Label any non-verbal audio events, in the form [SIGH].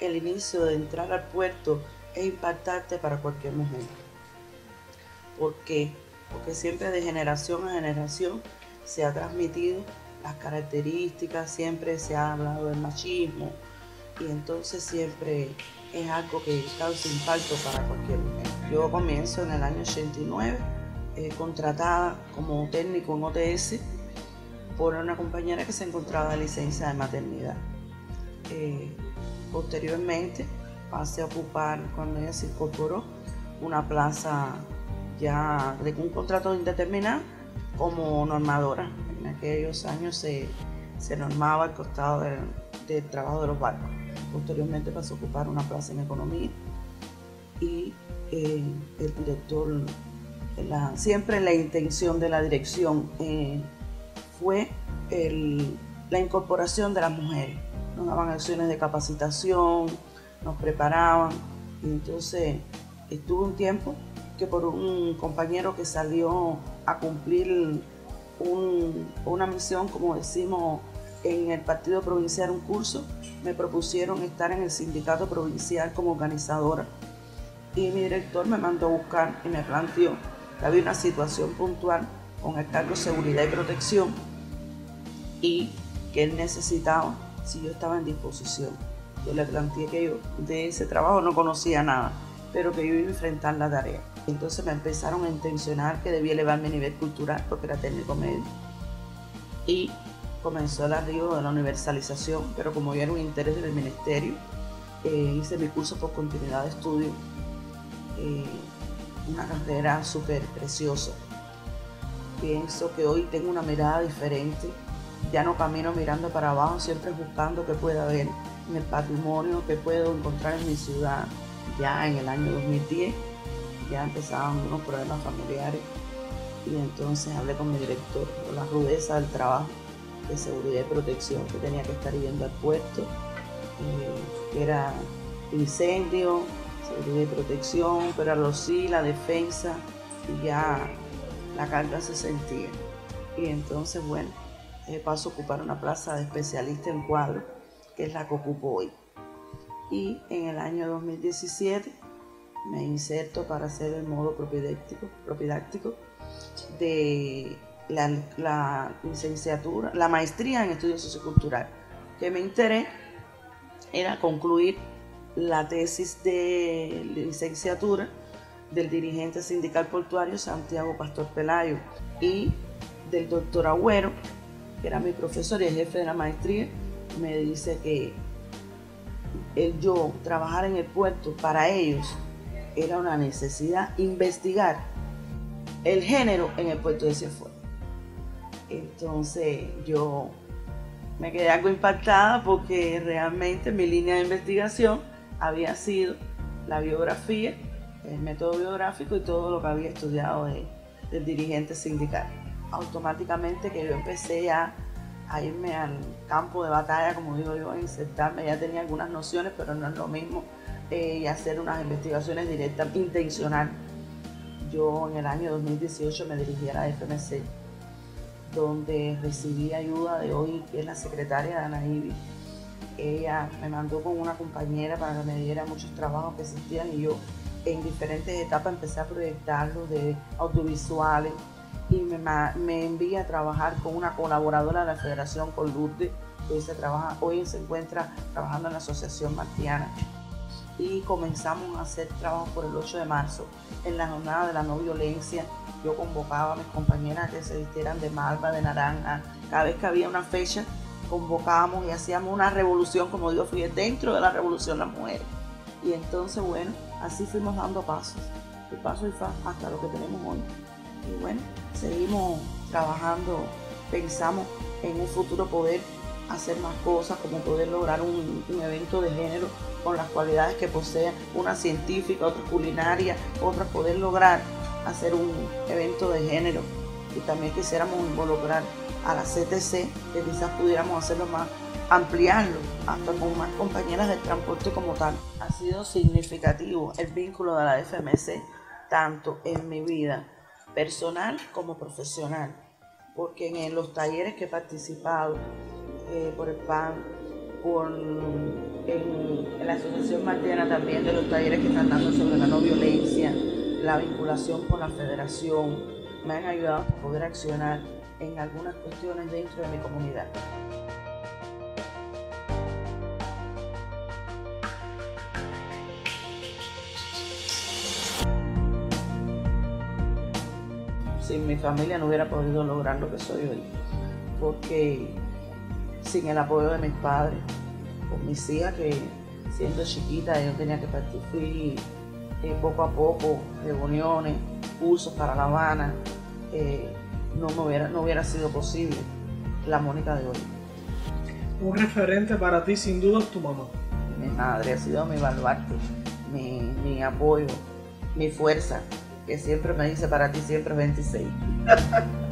el inicio de entrar al puerto es impactante para cualquier mujer. ¿Por qué? Porque siempre de generación a generación se ha transmitido las características, siempre se ha hablado del machismo y entonces siempre es algo que causa impacto para cualquier mujer. Yo comienzo en el año 89, eh, contratada como técnico en OTS por una compañera que se encontraba de licencia de maternidad. Eh, posteriormente pasé a ocupar, cuando ella se incorporó, una plaza ya de un contrato indeterminado como normadora. En aquellos años se, normaba al costado del, trabajo de los barcos. Posteriormente pasó a ocupar una plaza en economía y eh, el director, siempre la intención de la dirección eh, fue la incorporación de las mujeres. Nos daban acciones de capacitación, nos preparaban. Y entonces estuve un tiempo que por un compañero que salió a cumplir una misión, como decimos en el partido provincial, un curso, me propusieron estar en el sindicato provincial como organizadora. Y mi director me mandó a buscar y me planteó que había una situación puntual con el cargo de seguridad y protección y que él necesitaba si yo estaba en disposición. Yo le planteé que yo de ese trabajo no conocía nada, pero que yo iba a enfrentar la tarea. Entonces me empezaron a intencionar que debía elevar mi nivel cultural porque era técnico medio. Y comenzó el arribo de la universalización, pero como yo era un interés del ministerio, eh, hice mi curso por continuidad de estudio. Eh, una carrera súper preciosa. Pienso que hoy tengo una mirada diferente ya no camino mirando para abajo, siempre buscando qué puede haber en el patrimonio, qué puedo encontrar en mi ciudad. Ya en el año 2010 ya empezaban unos problemas familiares y entonces hablé con mi director por la rudeza del trabajo de seguridad y protección que tenía que estar yendo al puerto, eh, que era incendio, seguridad y protección, pero sí la defensa y ya la carga se sentía. Y entonces, bueno, paso a ocupar una plaza de especialista en cuadro, que es la que ocupo hoy. Y en el año 2017 me inserto para hacer el modo propidáctico, propidáctico de la, licenciatura, la maestría en estudios socioculturales, que me interés era concluir la tesis de licenciatura del dirigente sindical portuario Santiago Pastor Pelayo y del doctor Agüero, que era mi profesor y el jefe de la maestría, me dice que el yo trabajar en el puerto para ellos era una necesidad investigar el género en el puerto de Cienfuegos. Entonces yo me quedé algo impactada porque realmente mi línea de investigación había sido la biografía, el método biográfico y todo lo que había estudiado del dirigente sindical automáticamente que yo empecé a, irme al campo de batalla, como digo yo, a insertarme. Ya tenía algunas nociones, pero no es lo mismo eh, y hacer unas investigaciones directas, intencional. Yo en el año 2018 me dirigí a la FMC, donde recibí ayuda de hoy, que es la secretaria de Anaíbi. Ella me mandó con una compañera para que me diera muchos trabajos que existían y yo en diferentes etapas empecé a proyectarlos de audiovisuales, y me, envía a trabajar con una colaboradora de la Federación con Lourdes, que se trabaja, hoy se encuentra trabajando en la Asociación Martiana. Y comenzamos a hacer trabajo por el 8 de marzo, en la jornada de la no violencia. Yo convocaba a mis compañeras que se vistieran de malva, de naranja. Cada vez que había una fecha, convocábamos y hacíamos una revolución, como digo, fui dentro de la revolución las mujeres. Y entonces, bueno, así fuimos dando pasos, y paso y paso hasta lo que tenemos hoy. Y bueno, seguimos trabajando, pensamos en un futuro poder hacer más cosas, como poder lograr un, evento de género con las cualidades que posea una científica, otra culinaria, otra poder lograr hacer un evento de género. Y también quisiéramos involucrar a la CTC, que quizás pudiéramos hacerlo más, ampliarlo, hasta con más compañeras de transporte como tal. Ha sido significativo el vínculo de la FMC, tanto en mi vida personal como profesional, porque en los talleres que he participado eh, por el PAN, por en, la Asociación Martiana también de los talleres que están dando sobre la no violencia, la vinculación con la federación, me han ayudado a poder accionar en algunas cuestiones dentro de mi comunidad. Sin mi familia no hubiera podido lograr lo que soy hoy, porque sin el apoyo de mis padres, con mis hijas que siendo chiquita yo tenía que partir, fui eh, poco a poco, reuniones, cursos para La Habana, eh, no, me hubiera, no hubiera sido posible la Mónica de hoy. Un referente para ti sin duda es tu mamá. Mi madre ha sido mi baluarte, mi, mi apoyo, mi fuerza, que siempre me dice para ti siempre 26. [LAUGHS]